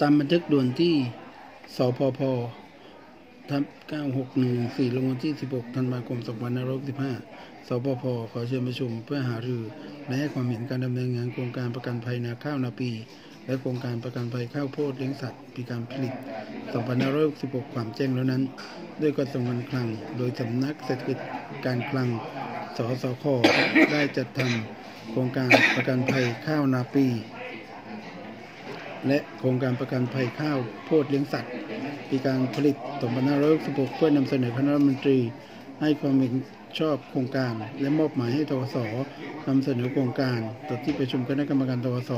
ตามบันทึกด่วนที่สพพทับ9614ลงวันที่ 16 ธันวาคม 2565สพพขอเชิญประชุมเพื่อหารือและให้ความเห็นการดำเนินงานโครงการประกันภัยนาข้าวนาปี และโครงการประกันภัยข้าวโพดเลี้ยงสัตว์ปีการผลิต 2566 ความแจ้งแล้วนั้น ด้วยกระทรวงการคลัง โดยสำนักเศรษฐกิจการคลัง สสค ได้จัดทำโครงการประกันภัยข้าวนาปี และโครงการประกันภัยข้าวโพดเลี้ยงสัตว์ปีการผลิต2566เพื่อนำเสนอคณะรัฐมนตรี ให้ความเห็นชอบโครงการ และมอบหมายให้ทวสนำเสนอโครงการต่อที่ประชุมคณะกรรมการทวส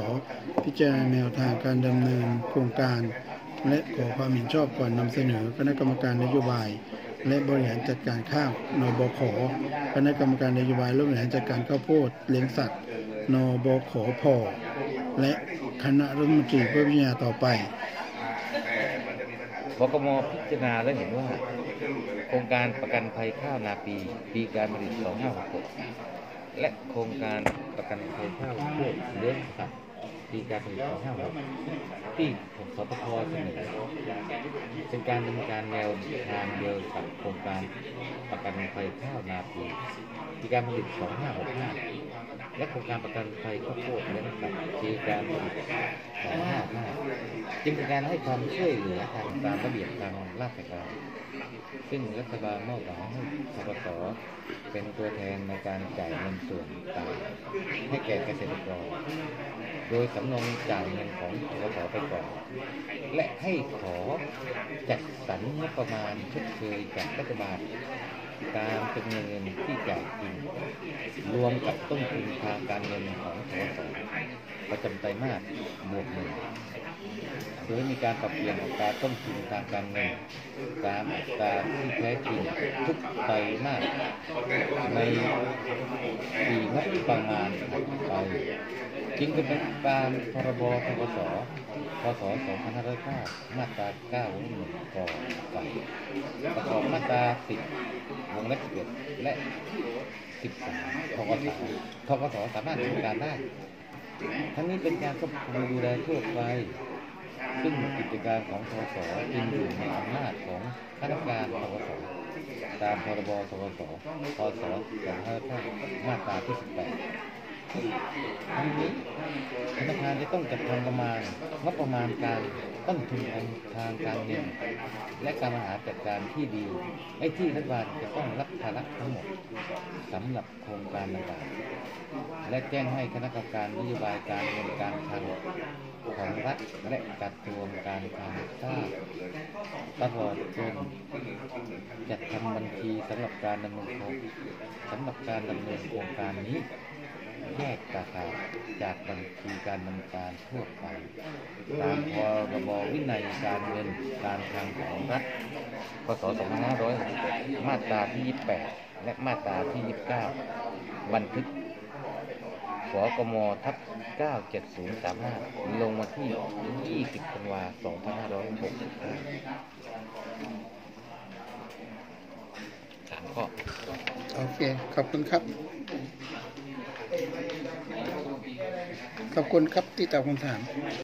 พิจารณาแนวทางการดำเนินโครงการ และขอความเห็นชอบก่อนนำเสนอคณะกรรมการนโยบาย และบริหารจัดการข้าวนบขคณะกรรมการนโยบายและบริหารจัดการข้าวโพดเลี้ยงสัตว์นบขพ และคณะรัฐมนตรีเพื่อพิจารณาต่อไปบกมพิจารณาและเห็นว่า โครงการประกันภัยข้าวนาปี ปีการผลิต 2566 และโครงการประกันภัยข้าวโพดเลี้ยงสัตว์ปีการผลิต 2566 ที่ผมสปพเสนอเป็นการดำเนินการแนวทางเดียวกับโครงการประกันภัยข้าวนาปี ปีการผลิต 2565 และโครงการประกันภัยข้าวโพดเลี้ยงสัตว์ปีการผลิต255จึงเป็นการให้ความช่วยเหลือทางตามระเบียบทางราชการซึ่งรัฐบาลมอบหมายให้สปสเป็นตัวแทนในการจ่ายเงินส่วนต่างให้แก่เกษตรกร โดยสำนองจ่ายเงินของสปสไปก่อน และให้ขอจัดสรรงบประมาณชดเชยจากรัฐบาล ตามจำนวนเงินที่จ่ายจริงรวมกับต้นทุนทางการเงินของสปสประจำไตรมาสบวกหนึ่ง โดยมีการปรับเปลี่ยนอัตราต้นทุนทางการเงินตามอัตราที่แท้จริงทุกไตรมาสในปีงบประมาณไปจึงเป็นตามพรบทกสพศ 2509 มาตรา9วงหนึ่งกไก่ประกอบมาตรา 10 วงเล็บ11และ 13ทกสทกสสามารถดำเนินการได้ ทั้งนี้เป็นการควบคุมดูแลทั่วไป ซึ่งกิจการของทสจึงอยู่ในอำนาจของคณะกรรมการทสตามพรบทสพศ2505มาตราที่18 ทั้งนี้ธนาคารจะต้องจัดทำประมาณงบประมาณการต้นทุนทางการเงินและการบริหารจัดการที่ดีไอ้ที่รัฐบาลจะต้องรับภาระทั้งหมดสำหรับโครงการต่างๆและแจ้งให้คณะกรรมการนโยบายการเงินการคลังของรัฐและกระทรวงการคลังทราบตลอดจนจัดทำบัญชีสำหรับการดำเนินโครงสำหรับการดำเนินโครงการนี้ แยกตาหากจากบัญชีการดำเนินการทั่วไปตามพรบวินัยการเงินการคลังของรัฐพศ2561มาตราที่ 28 และมาตราที่ 29 บันทึกฝกมทับ97035 ลงวันที่ 20 ธันวาคม 2565สามข้อ โอเค ขอบคุณครับ ขอบคุณครับที่ตอบคำถาม